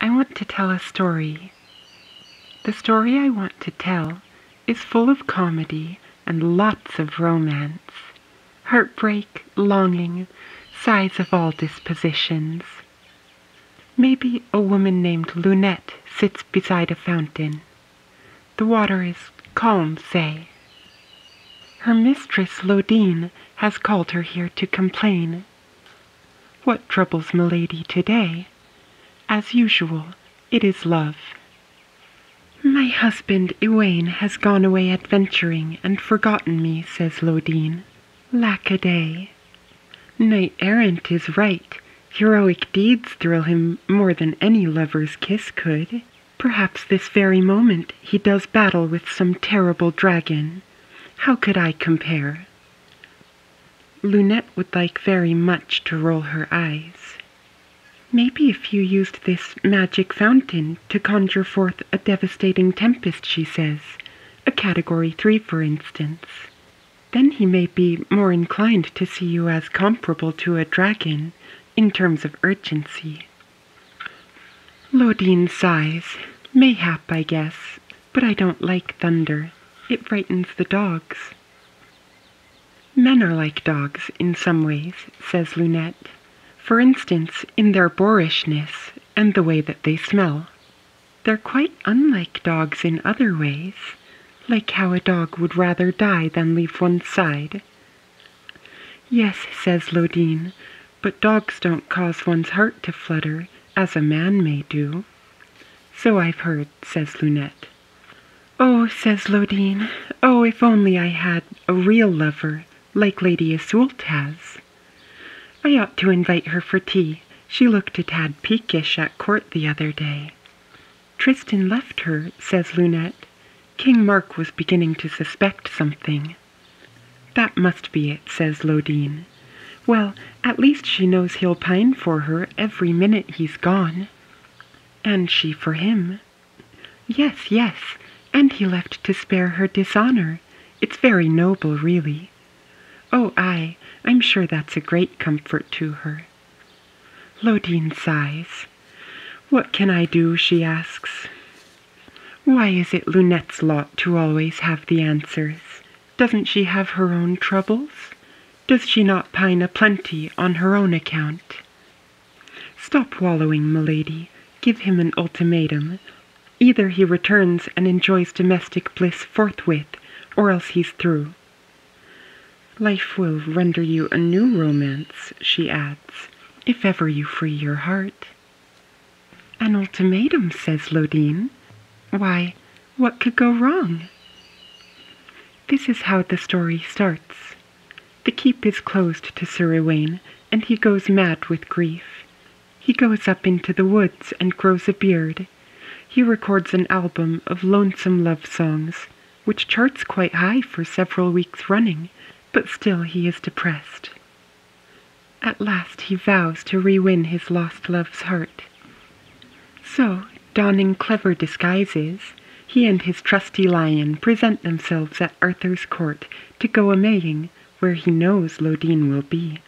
I want to tell a story. The story I want to tell is full of comedy and lots of romance, heartbreak, longing, sighs of all dispositions. Maybe a woman named Lunette sits beside a fountain. The water is calm, say. Her mistress Laudine has called her here to complain. What troubles Milady today? As usual, it is love. My husband Ywain has gone away adventuring and forgotten me, says Laudine. Lack a day. Knight errant is right. Heroic deeds thrill him more than any lover's kiss could. Perhaps this very moment he does battle with some terrible dragon. How could I compare? Lunette would like very much to roll her eyes. Maybe if you used this magic fountain to conjure forth a devastating tempest, she says, a category 3 for instance, then he may be more inclined to see you as comparable to a dragon in terms of urgency. Laudine sighs. Mayhap, I guess, but I don't like thunder. It frightens the dogs. Men are like dogs in some ways, says Lunette. For instance, in their boorishness and the way that they smell. They're quite unlike dogs in other ways, like how a dog would rather die than leave one's side. Yes, says Laudine, but dogs don't cause one's heart to flutter as a man may do. So I've heard, says Lunette. Oh, says Laudine, oh, if only I had a real lover like Lady Isoult has. I ought to invite her for tea. She looked a tad peakish at court the other day. Tristan left her, says Lunette. King Mark was beginning to suspect something. That must be it, says Laudine. Well, at least she knows he'll pine for her every minute he's gone. And she for him. Yes, yes, and he left to spare her dishonor. It's very noble, really. Oh, ay, I'm sure that's a great comfort to her. Laudine sighs. What can I do, she asks. Why is it Lunette's lot to always have the answers? Doesn't she have her own troubles? Does she not pine a plenty on her own account? Stop wallowing, milady. Give him an ultimatum. Either he returns and enjoys domestic bliss forthwith, or else he's through. Life will render you a new romance, she adds, if ever you free your heart. An ultimatum, says Laudine. Why, what could go wrong? This is how the story starts. The keep is closed to Sir Ywain, and he goes mad with grief. He goes up into the woods and grows a beard. He records an album of lonesome love songs, which charts quite high for several weeks running but still he is depressed. At last he vows to re-win his lost love's heart. So, donning clever disguises, he and his trusty lion present themselves at Arthur's court to go a maying where he knows Laudine will be.